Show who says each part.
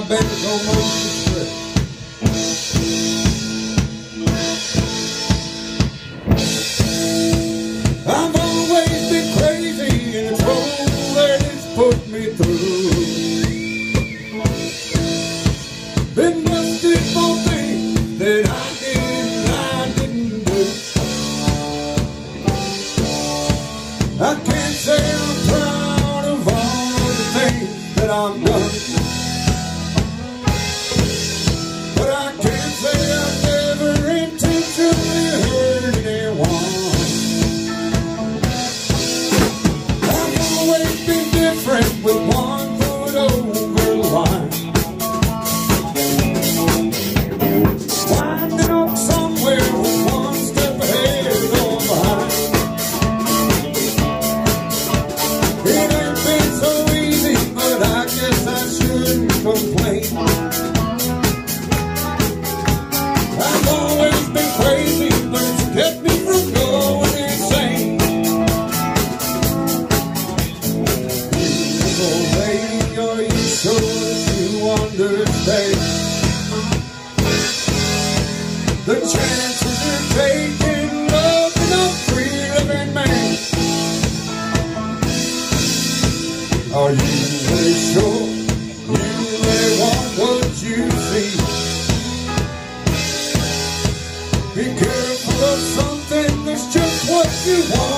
Speaker 1: my baby, don't know birthday. The chances you take in loving a free living man. Are you really sure you really want what you see? Be careful of something that's just what you want.